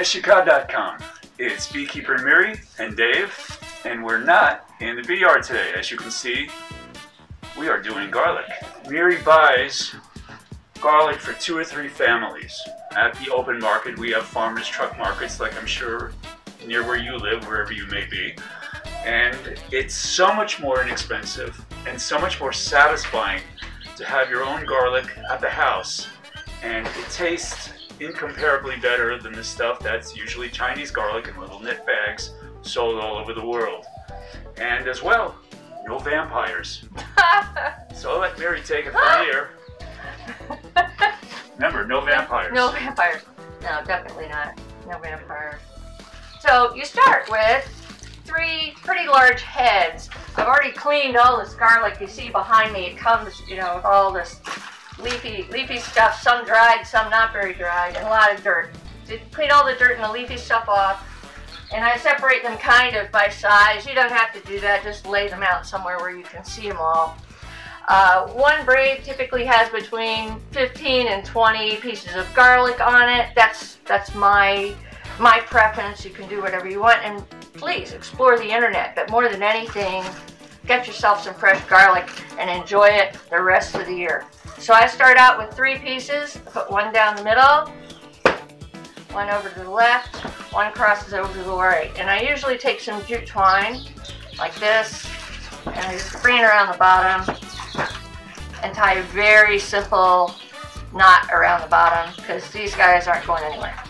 Neshikha.com. It's Beekeeper Miri and Dave, and we're not in the bee yard today. As you can see, we are doing garlic. Miri buys garlic for two or three families. At the open market, we have farmers truck markets, like I'm sure near where you live, wherever you may be. And it's so much more inexpensive and so much more satisfying to have your own garlic at the house. And it tastes incomparably better than the stuff that's usually Chinese garlic in little knit bags sold all over the world. And as well, no vampires. so I'll let Miri take it from here. Remember, no vampires. No vampires. No, definitely not. No vampires. So you start with three pretty large heads. I've already cleaned all this garlic you see behind me. It comes, you know, with all this leafy, leafy stuff, some dried, some not very dried, and a lot of dirt. So clean all the dirt and the leafy stuff off. And I separate them kind of by size. You don't have to do that, just lay them out somewhere where you can see them all. Uh, one braid typically has between 15 and 20 pieces of garlic on it. That's that's my my preference. You can do whatever you want, and please explore the internet. But more than anything, get yourself some fresh garlic and enjoy it the rest of the year. So I start out with three pieces. Put one down the middle, one over to the left, one crosses over to the right. And I usually take some jute twine like this, and I just bring it around the bottom and tie a very simple knot around the bottom because these guys aren't going anywhere.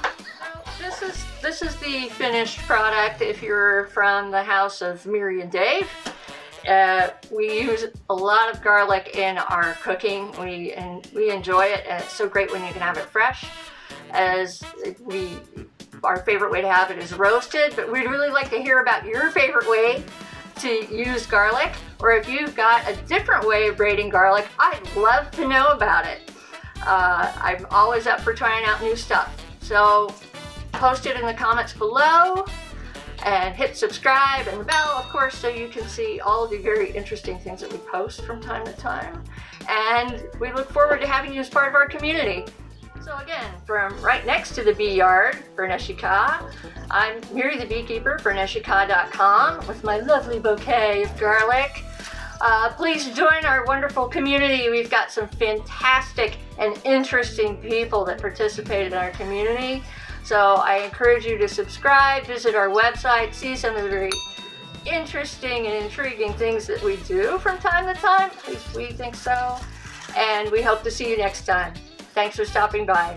This is this is the finished product if you're from the house of Miri and Dave. Uh, we use a lot of garlic in our cooking. We and we enjoy it, and it's so great when you can have it fresh. As we, our favorite way to have it is roasted, but we'd really like to hear about your favorite way to use garlic, or if you've got a different way of braiding garlic, I'd love to know about it. Uh, I'm always up for trying out new stuff. So post it in the comments below and hit subscribe and the bell, of course, so you can see all the very interesting things that we post from time to time. And we look forward to having you as part of our community. So again, from right next to the bee yard for Neshikha, I'm Miri the Beekeeper for Neshikha.com with my lovely bouquet of garlic. Uh, please join our wonderful community. We've got some fantastic and interesting people that participate in our community. So I encourage you to subscribe, visit our website, see some of the very interesting and intriguing things that we do from time to time. At least we think so. And we hope to see you next time. Thanks for stopping by.